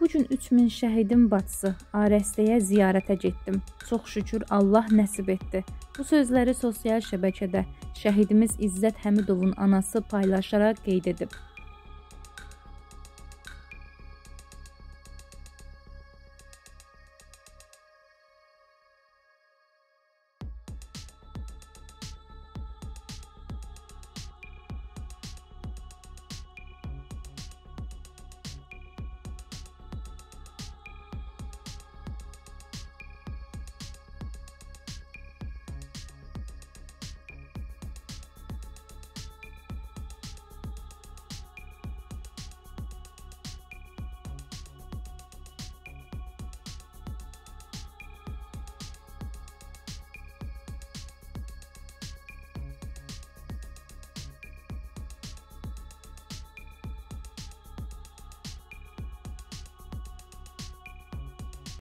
Bu gün 3000 şəhidin bacısı Arəstəyə ziyarətə getdim. Çox şükür Allah nəsib etdi. Bu sözləri sosial şəbəkədə şəhidimiz İzzət Həmidovun anası paylaşaraq qeyd edib.